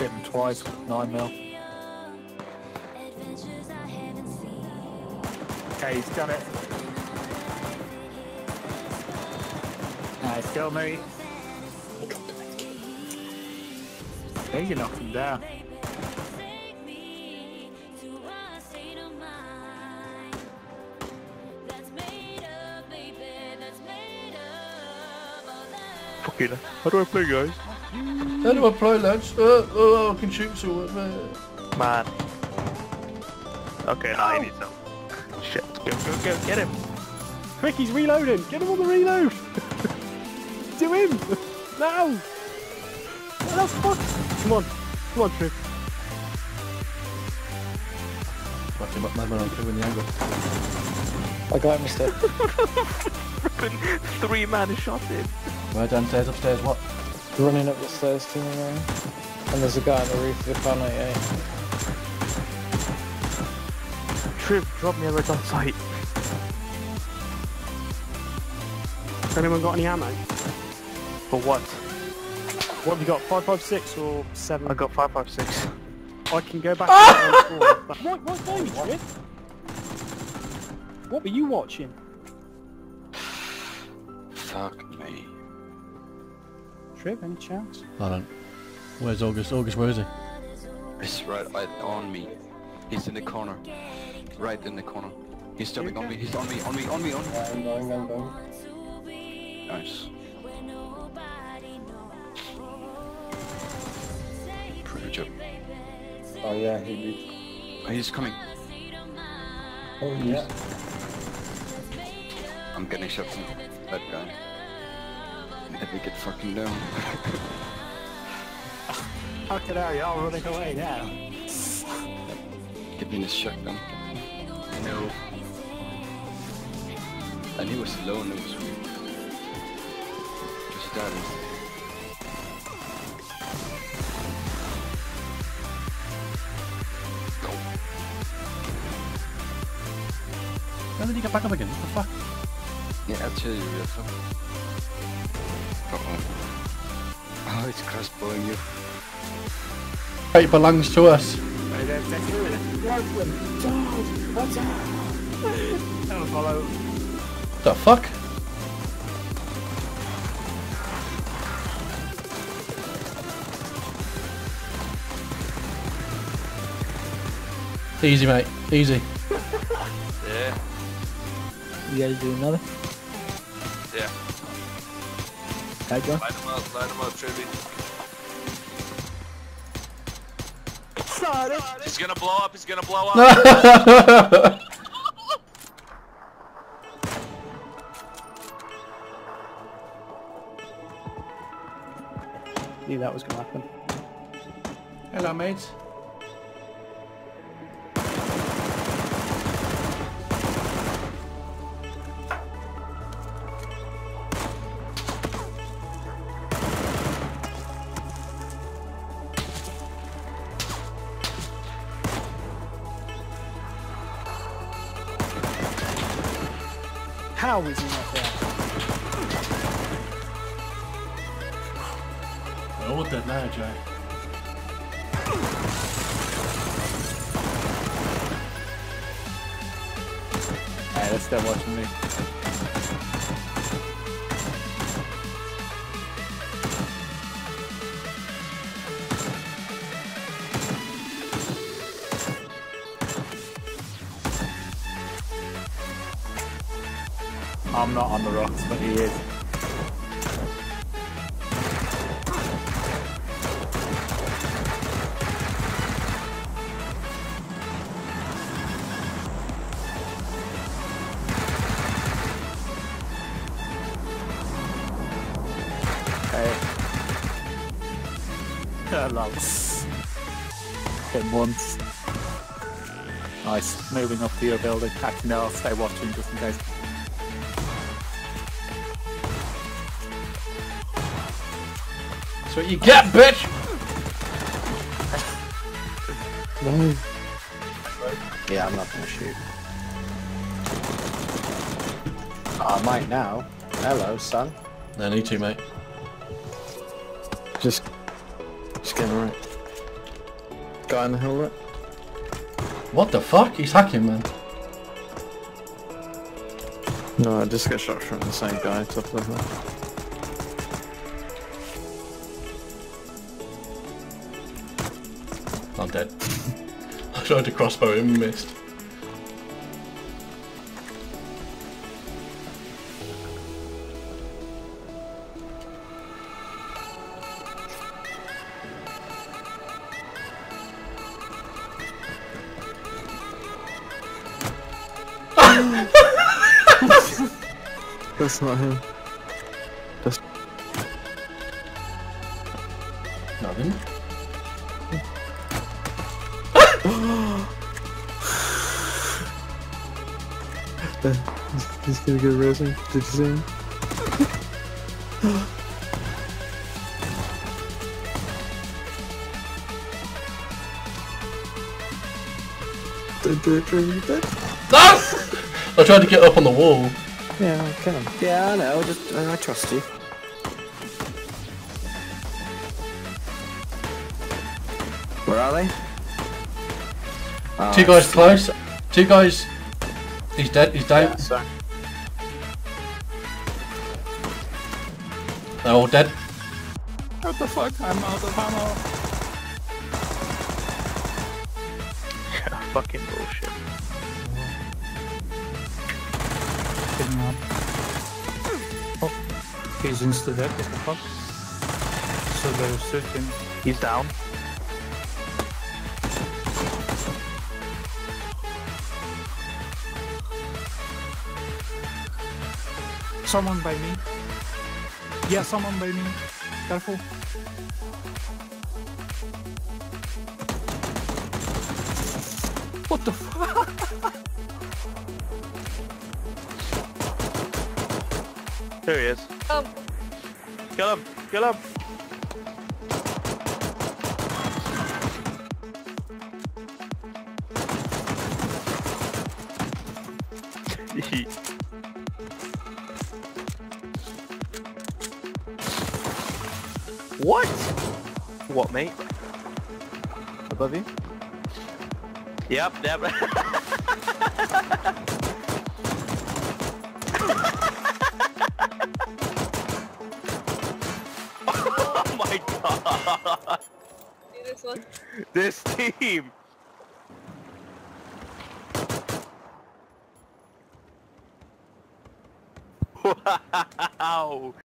Hit him twice with 9 mil. Okay, he's done it. Nice go, mate. There you knocked him down. Fucking, how do I play, guys? How do I play, lads? Uh, oh, I can shoot someone. Uh, Man. Okay, now he needs help. Shit, go, go, go, get him! Quick, he's reloading. Get him on the reload. Do him. Now. What else? Fuck. Come on. Come on, Triv. fucking my man, I'm doing the angle. I got him, mister. Three man shot him. Right downstairs, upstairs, what? Running up the stairs to me, man. And there's a guy on the roof of the Kar98. Triv, drop me a red dot sight. Has anyone got any ammo? For what? What have you got? 556 or 7? I got 556. I can go back to the M4. But... What, what game, Triv? What were you watching? Fuck me. Triv, any chance? I don't. Where's August? August, where is he? He's right, right on me. He's in the corner. Right in the corner. He's jumping on me. He's on me. On me. On me. On me. I'm going, I'm going. Nice. Pretty job. Oh yeah, he did. Oh, he's coming. Oh yeah. I'm getting shot from that guy. Let me get fucking down. Fucking hell, y'all running away now. Give me this shotgun. No. And he was alone. It was weird. Just stabbing. When did he get back up again? What the fuck? Yeah, I'll tell you real fuck. Uh-oh. Oh, it's crossbowing you. It belongs to us. Hey, there, there, Don't follow. The fuck? Easy, mate. Easy. Yeah, You guys do another? Yeah. Hi, John. Light him up, light him up, Trivy. He's gonna blow up, he's gonna blow up. Knew that was going to happen. Hello, mates. How is he not there? Oh, what that now, Jay? Hey, they're still watching me. I'm not on the rocks, but he is. Hello. Hit once. Nice. Moving up to your building. Actually, no, I'll stay watching just in case. That's what you get, bitch! No. Yeah, I'm not gonna shoot. Oh, I might now. Hello, son. No, need to, mate. Just, just getting right. Guy in the hill there. What the fuck? He's hacking, man. No, I just got shot from the same guy top of the hill. I'm dead. I tried to crossbow him and missed. That's not him. Nothing. He's gonna get risen. Did you see him? Did the tree dead? No! I tried to get up on the wall. Yeah, kill him. Yeah, I know. Just I I trust you. Where are they? Oh, Two guys ah, close. Two guys. He's dead. He's down. So, They're all dead. What the fuck? I'm out of ammo. Fucking bullshit. Getting up. Oh, he's insta dead. What the fuck? So they're sitting. He's down. Someone by me. Yeah, someone by me. Careful. What the fuck? There he is. Kill him! Kill him! what? What, mate? above you? Yep, yep. oh my god! this one. This team! Wow!